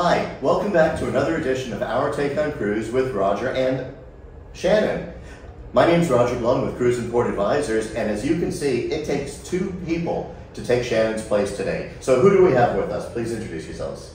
Hi, welcome back to another edition of Our Take on Cruise with Roger and Shannon. My name is Roger Blum with Cruise and Port Advisors, and as you can see, it takes two people to take Shannon's place today. So who do we have with us? Please introduce yourselves.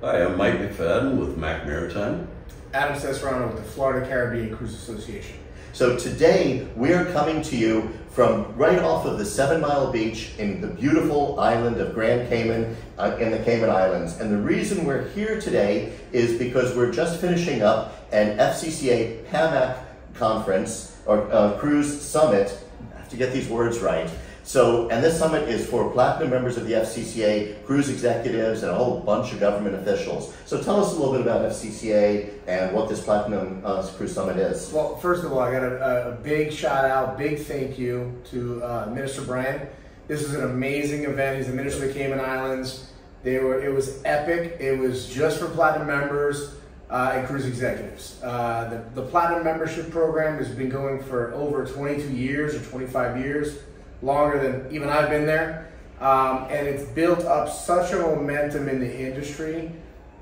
Hi, I'm Mike McFadden with Mac Maritime. Adam Ceserano with the Florida Caribbean Cruise Association. So today we are coming to you from right off of the Seven Mile Beach in the beautiful island of Grand Cayman uh, in the Cayman Islands. And the reason we're here today is because we're just finishing up an FCCA PAMAC conference or uh, cruise summit. I have to get these words right. So, and this summit is for platinum members of the FCCA, cruise executives, and a whole bunch of government officials. So tell us a little bit about FCCA and what this platinum uh, cruise summit is. Well, first of all, I got a, a big shout out, big thank you to uh, Minister Bryan. This is an amazing event. He's the Minister of the Cayman Islands. They were, it was epic. It was just for platinum members uh, and cruise executives. Uh, the, the platinum membership program has been going for over 22 years or 25 years longer than even I've been there. Um, and it's built up such a momentum in the industry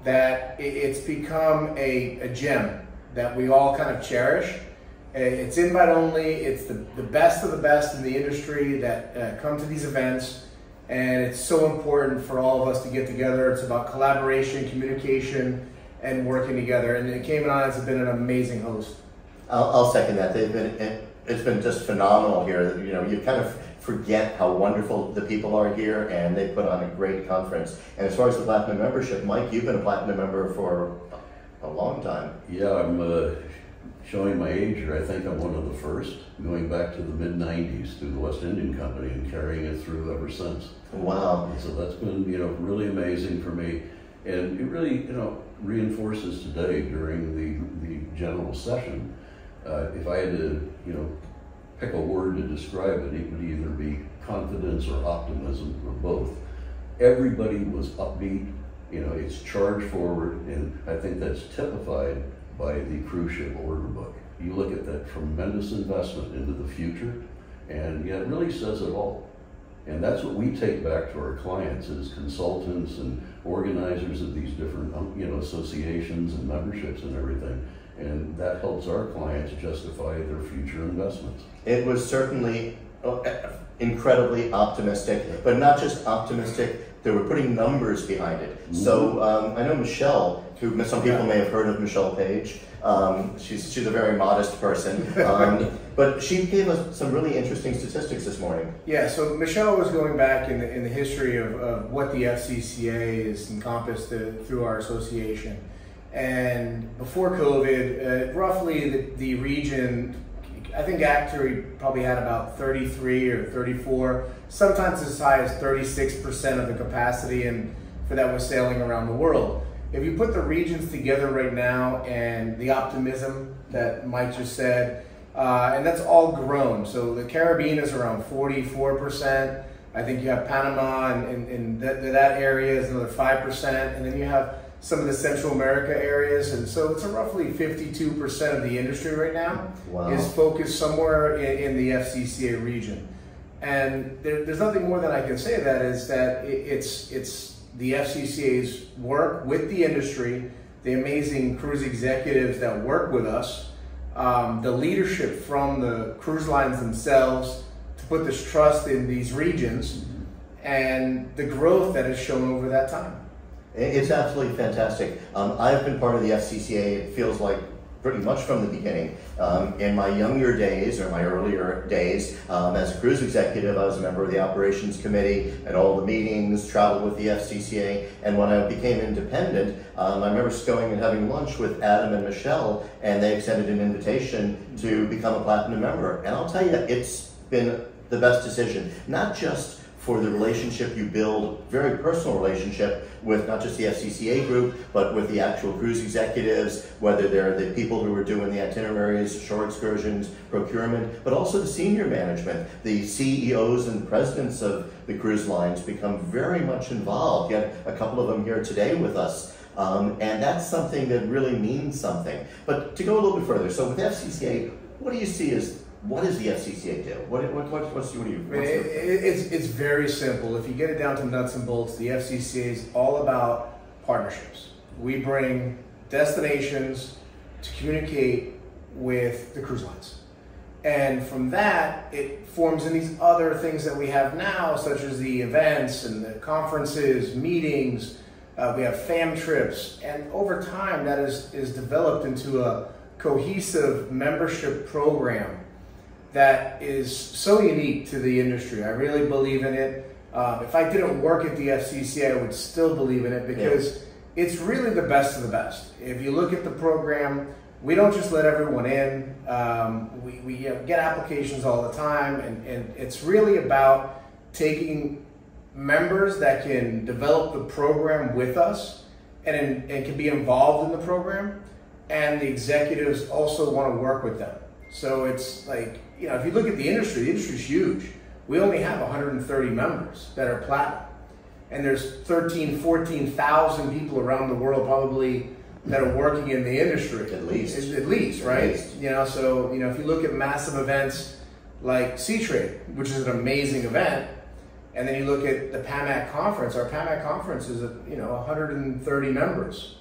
that it's become a, a gem that we all kind of cherish. It's invite only. It's the, the best of the best in the industry that uh, come to these events. And it's so important for all of us to get together. It's about collaboration, communication, and working together. And Cayman Islands have been an amazing host. I'll, I'll second that. They've been it's been just phenomenal here. You know, you kind of forget how wonderful the people are here, and they put on a great conference. And as far as the platinum membership, Mike, you've been a platinum member for a long time. Yeah, I'm uh, showing my age here. I think I'm one of the first, going back to the mid '90s through the West Indian Company and carrying it through ever since. Wow! And so that's been you know really amazing for me, and it really you know reinforces today during the the general session uh, if I had to, you know, pick a word to describe it, it would either be confidence or optimism or both. Everybody was upbeat, you know, it's charged forward, and I think that's typified by the cruise ship order book. You look at that tremendous investment into the future, and yeah, it really says it all. And that's what we take back to our clients as consultants and organizers of these different, um, you know, associations and memberships and everything and that helps our clients justify their future investments. It was certainly uh, incredibly optimistic, but not just optimistic, they were putting numbers behind it. Mm-hmm. So um, I know Michele, who some people may have heard of Michele Paige. Um, she's, she's a very modest person, um, but she gave us some really interesting statistics this morning. Yeah, so Michele was going back in the, in the history of, of what the FCCA is encompassed to, through our association. And before COVID, uh, roughly the, the, region, I think actually probably had about 33 or 34, sometimes as high as 36% of the capacity, and for that was sailing around the world. If you put the regions together right now and the optimism that Mike just said, uh, and that's all grown. So the Caribbean is around 44%. I think you have Panama and, and, and that, that area is another 5%. And then you have some of the Central America areas, and so it's a roughly 52% of the industry right now wow. is focused somewhere in, in, the FCCA region. And there, there's nothing more than I can say that is that it, it's it's the FCCA's work with the industry, the amazing cruise executives that work with us, um, the leadership from the cruise lines themselves to put this trust in these regions, and the growth that has shown over that time. It's absolutely fantastic. Um, I've been part of the FCCA, it feels like pretty much from the beginning. Um, in my younger days, or my earlier days, um, as a cruise executive, I was a member of the operations committee at all the meetings, traveled with the FCCA, and when I became independent, um, I remember going and having lunch with Adam and Michele, and they extended an invitation to become a platinum member. And I'll tell you, it's been the best decision, not just for the relationship you build, very personal relationship with not just the FCCA group, but with the actual cruise executives, whether they're the people who are doing the itineraries, shore excursions, procurement, but also the senior management. The CEOs and presidents of the cruise lines become very much involved. You had a couple of them here today with us. Um, and that's something that really means something. But to go a little bit further, so with FCCA, what do you see as what does the FCCA do? What, what, what, what's, what do you? What's it, it's, it's very simple. If you get it down to nuts and bolts, the FCCA is all about partnerships. We bring destinations to communicate with the cruise lines. And from that, it forms in these other things that we have now, such as the events and the conferences, meetings. Uh, we have fam trips. And over time, that is, is developed into a cohesive membership program that is so unique to the industry. I really believe in it. Uh, if I didn't work at the FCC, I would still believe in it because yeah. it's really the best of the best. If you look at the program, we don't just let everyone in. Um, we we get applications all the time, and, and it's really about taking members that can develop the program with us and, and can be involved in the program, and the executives also want to work with them. So it's like, you know, if you look at the industry, the industry's huge. We only have 130 members that are platinum. And there's 13, 14,000 people around the world probably that are working in the industry. At least. At, least, right? At least. You know, so, you know, if you look at massive events like Seatrade, which is an amazing event, and then you look at the PAMAC conference, our PAMAC conference is, you know, 130 members.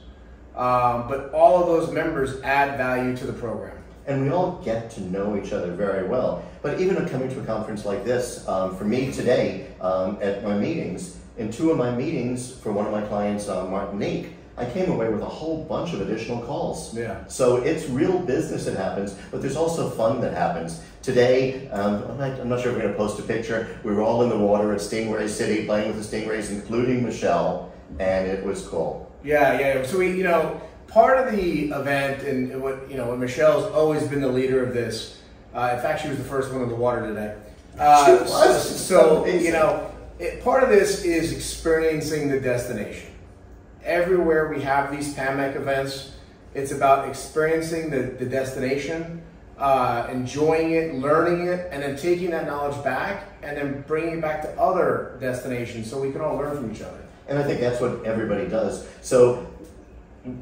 Um, but all of those members add value to the program. And we all get to know each other very well. But even coming to a conference like this, um, for me today um, at my meetings, in two of my meetings for one of my clients, uh, Martinique, I came away with a whole bunch of additional calls. Yeah. So it's real business that happens, but there's also fun that happens. Today, um, I'm not sure if we're going to post a picture. We were all in the water at Stingray City playing with the Stingrays, including Michele, and it was cool. Yeah, yeah. So we, you know, part of the event and what you know, Michele's always been the leader of this. Uh, in fact, she was the first one in the water today. Uh, so, so you know, it, part of this is experiencing the destination. Everywhere we have these PAMAC events, it's about experiencing the, the destination, uh, enjoying it, learning it, and then taking that knowledge back and then bringing it back to other destinations so we can all learn from each other. And I think that's what everybody does. So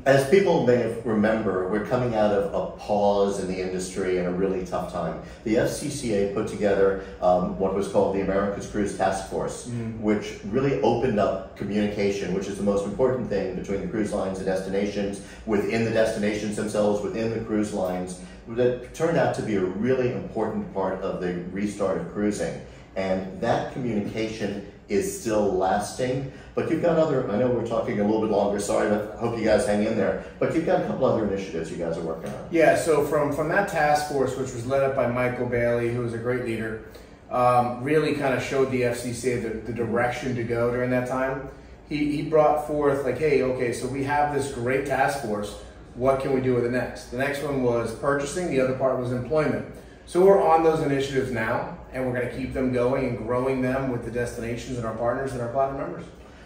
as people may remember, we're coming out of a pause in the industry and a really tough time. The FCCA put together um, what was called the America's Cruise Task Force, mm. which really opened up communication, which is the most important thing between the cruise lines and destinations, within the destinations themselves, within the cruise lines, that turned out to be a really important part of the restart of cruising. And that communication is still lasting. But you've got other, I know we're talking a little bit longer, sorry, I hope you guys hang in there. But you've got a couple other initiatives you guys are working on. Yeah, so from, from that task force, which was led up by Michael Bayley, who was a great leader, um, really kind of showed the FCC the, the direction to go during that time. He, he brought forth, like, hey, okay, so we have this great task force. What can we do with the next? The next one was purchasing, the other part was employment. So we're on those initiatives now, and we're going to keep them going and growing them with the destinations and our partners and our platinum members.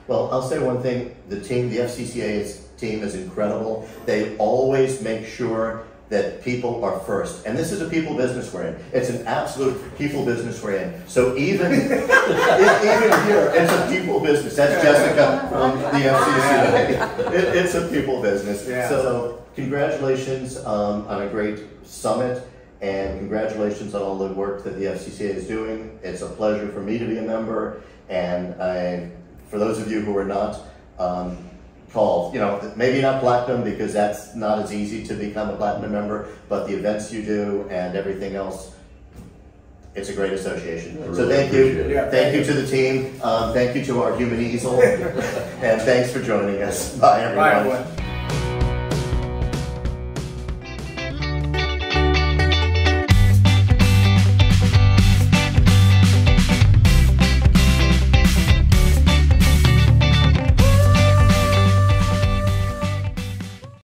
Well, I'll say one thing: the team, the FCCA's team, is incredible. They always make sure that people are first, and this is a people business we're in. It's an absolute people business we're in. So even even here, it's a people business. That's Jessica from the FCCA. It, it's a people business. Yeah. So congratulations um, on a great summit. And congratulations on all the work that the FCCA is doing. It's a pleasure for me to be a member, and I, for those of you who are not um, called, you know, maybe not platinum because that's not as easy to become a platinum member, but the events you do and everything else, it's a great association. Really so thank you, yeah, thank you to the team, um, thank you to our human easel, and thanks for joining us. Bye everyone. Bye, everyone.